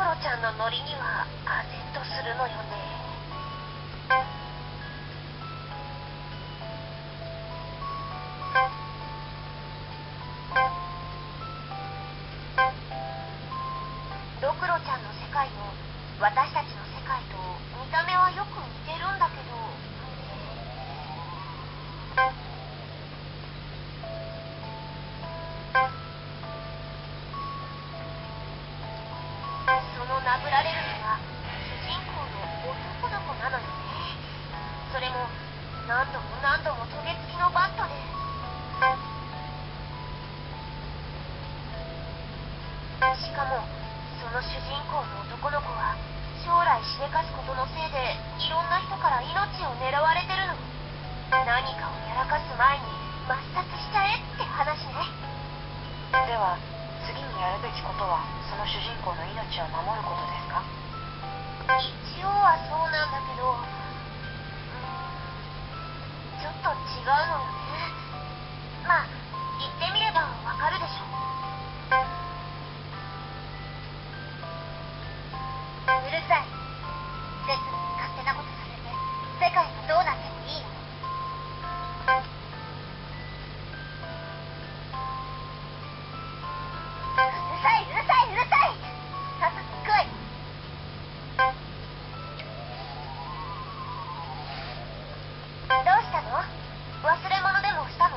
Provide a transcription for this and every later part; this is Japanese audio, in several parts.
コロちゃんのノリにはとするのよね。クロちゃんの世界を私たちがぶられるのは主人公の男の子なのよね。それも何度も何度も渡月きのバットで次にやるべきことはその主人公の命を守ることですか？一応はそうなんだけどうんちょっと違うのよねまあ言ってみればわかるでしょ。の忘れ物でもしたの？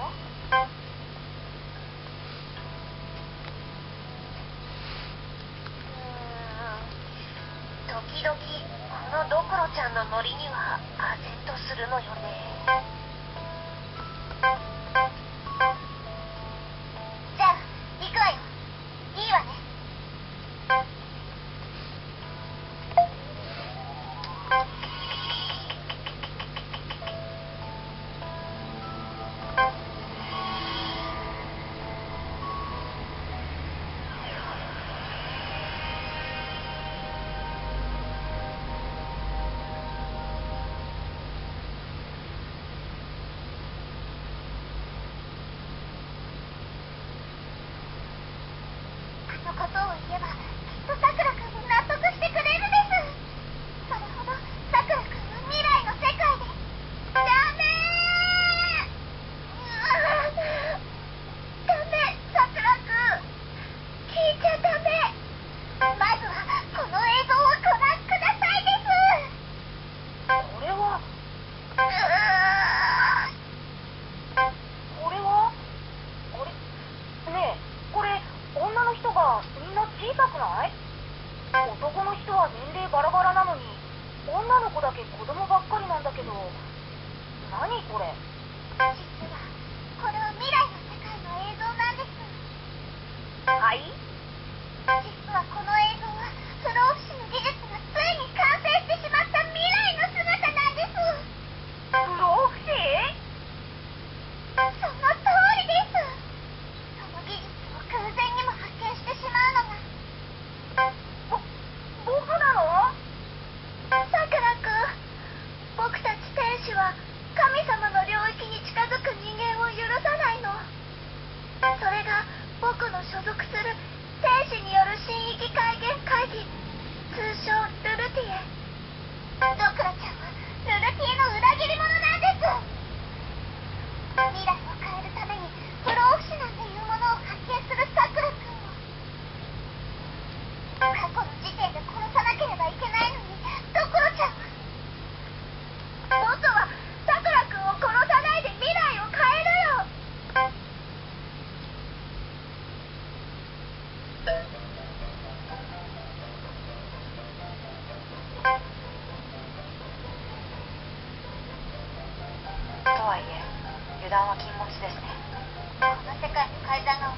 時々このドクロちゃんのノリには唖然とするのよね。男の人は年齢バラバラなのに女の子だけ子供ばっかりなんだけど何これ？実はこれは未来の段は禁物ですね。この世界の階段が